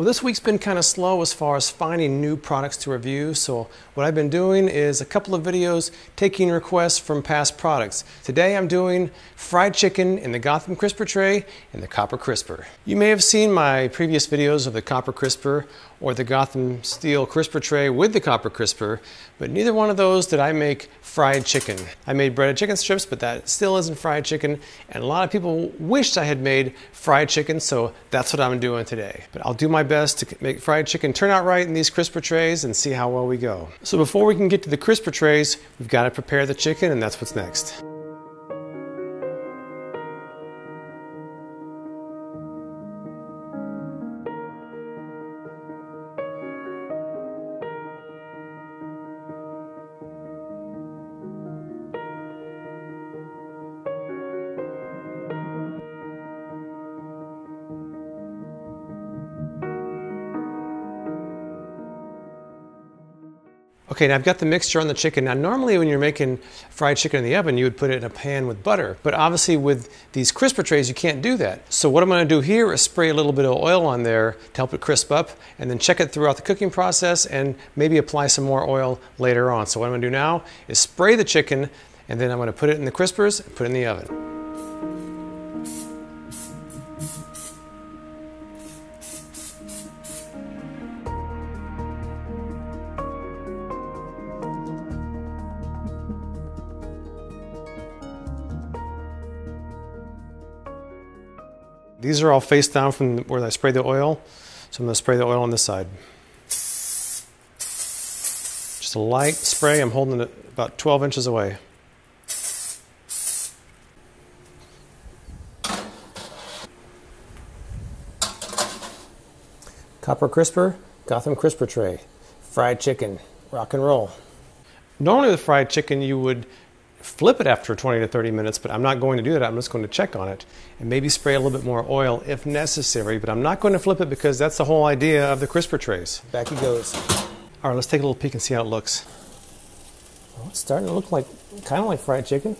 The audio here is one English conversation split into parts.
Well, this week's been kind of slow as far as finding new products to review, so what I've been doing is a couple of videos taking requests from past products. Today I'm doing fried chicken in the Gotham Crisper tray and the Copper Crisper. You may have seen my previous videos of the Copper Crisper or the Gotham Steel Crisper tray with the Copper Crisper, but neither one of those did I make fried chicken. I made breaded chicken strips, but that still isn't fried chicken, and a lot of people wished I had made fried chicken, so that's what I'm doing today. But I'll do my best to make fried chicken turn out right in these crisper trays and see how well we go. So before we can get to the crisper trays, we've got to prepare the chicken and that's what's next. Okay, now I've got the mixture on the chicken. Now normally when you're making fried chicken in the oven, you would put it in a pan with butter. But obviously with these crisper trays, you can't do that. So what I'm gonna do here is spray a little bit of oil on there to help it crisp up and then check it throughout the cooking process and maybe apply some more oil later on. So what I'm gonna do now is spray the chicken and then I'm gonna put it in the crispers and put it in the oven. These are all face down from where I sprayed the oil. So I'm gonna spray the oil on this side. Just a light spray, I'm holding it about 12 inches away. Copper crisper, Gotham crisper tray, fried chicken, rock and roll. Normally with fried chicken you would flip it after 20 to 30 minutes, but I'm not going to do that. I'm just going to check on it and maybe spray a little bit more oil if necessary, but I'm not going to flip it because that's the whole idea of the crisper trays. Back he goes. All right, let's take a little peek and see how it looks. Well, it's starting to look like, kind of like fried chicken.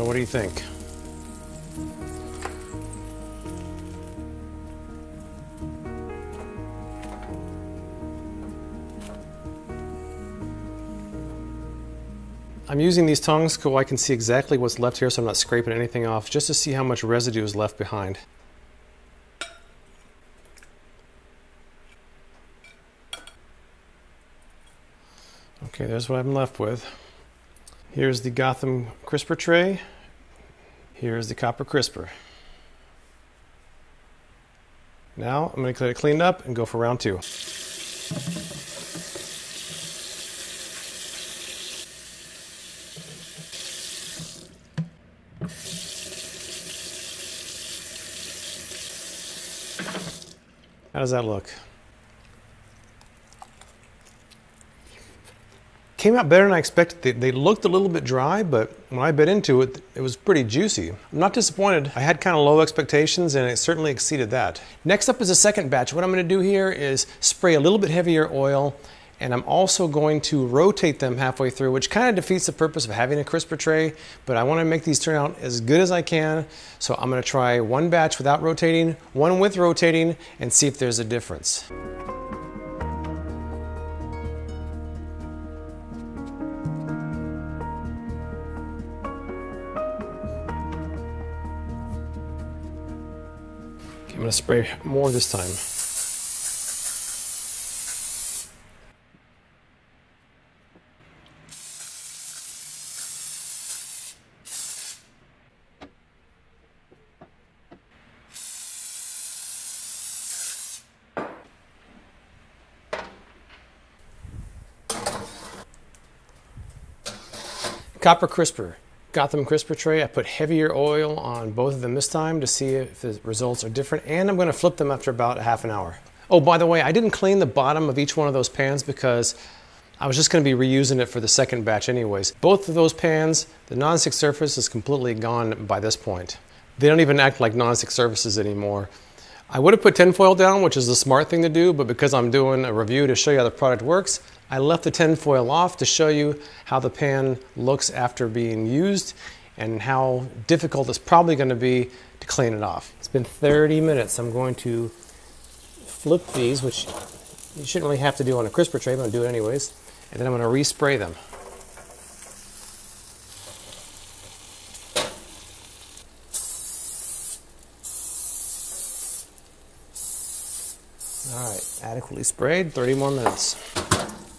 Well, what do you think? I'm using these tongs so I can see exactly what's left here so I'm not scraping anything off just to see how much residue is left behind. Okay, there's what I'm left with. Here's the Gotham crisper tray. Here's the copper crisper. Now I'm going to get it cleaned up and go for round two. How does that look? Came out better than I expected. They, they, looked a little bit dry, but when I bit into it, it was pretty juicy. I'm not disappointed. I had kind of low expectations and it certainly exceeded that. Next up is a second batch. What I'm gonna do here is spray a little bit heavier oil and I'm also going to rotate them halfway through, which kind of defeats the purpose of having a crisper tray, but I wanna make these turn out as good as I can. So I'm gonna try one batch without rotating, one with rotating, and see if there's a difference. I'm to spray more this time. Copper crisper. Gotham crisper tray. I put heavier oil on both of them this time to see if the results are different. And I'm gonna flip them after about a half an hour. Oh, by the way, I didn't clean the bottom of each one of those pans because I was just gonna be reusing it for the second batch anyways. Both of those pans, the nonstick surface is completely gone by this point. They don't even act like nonstick surfaces anymore. I would have put tinfoil down, which is the smart thing to do, but because I'm doing a review to show you how the product works, I left the tinfoil off to show you how the pan looks after being used and how difficult it's probably going to be to clean it off. It's been 30 minutes. I'm going to flip these, which you shouldn't really have to do on a crisper tray, but I'm to do it anyways. And then I'm going to respray them. All right, adequately sprayed, 30 more minutes.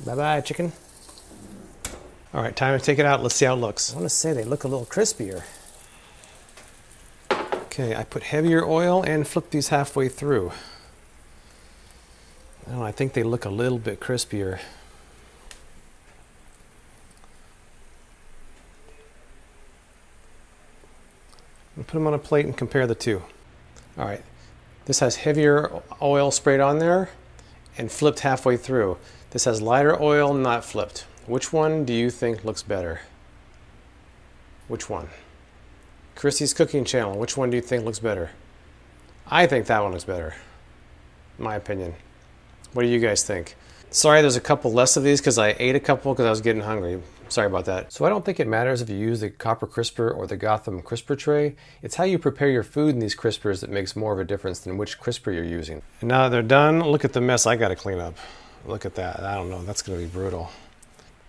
Bye-bye, chicken. All right, time to take it out. Let's see how it looks. I want to say they look a little crispier. Okay, I put heavier oil and flip these halfway through. I, know, I think they look a little bit crispier. Put them on a plate and compare the two. All right, this has heavier oil sprayed on there and flipped halfway through. This has lighter oil, not flipped. Which one do you think looks better? Which one? Christy's Cooking Channel, which one do you think looks better? I think that one looks better, my opinion. What do you guys think? Sorry there's a couple less of these because I ate a couple because I was getting hungry. Sorry about that. So I don't think it matters if you use the copper crisper or the Gotham crisper tray. It's how you prepare your food in these crispers that makes more of a difference than which crisper you're using. And now they're done, look at the mess I got to clean up. Look at that. I don't know. That's to be brutal.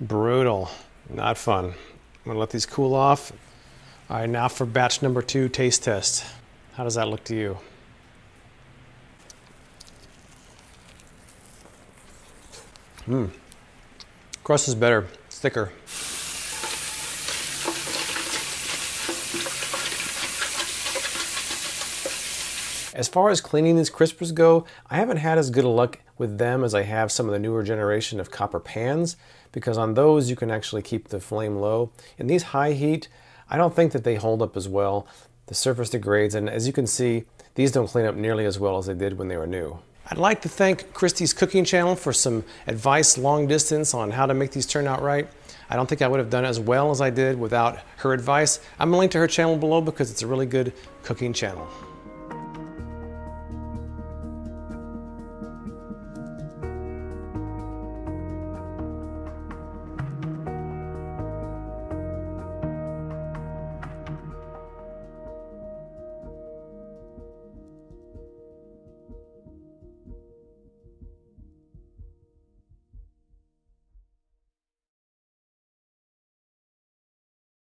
Brutal. Not fun. I'm to let these cool off. All right, now for batch number two taste test. How does that look to you? Mmm. Crust is better, it's thicker. As far as cleaning these crispers go, I haven't had as good a luck with them as I have some of the newer generation of copper pans because on those you can actually keep the flame low. In these high heat, I don't think that they hold up as well. The surface degrades and as you can see, these don't clean up nearly as well as they did when they were new. I'd like to thank Christy's Cooking Channel for some advice long distance on how to make these turn out right. I don't think I would have done as well as I did without her advice. I'm going to link to her channel below because it's a really good cooking channel.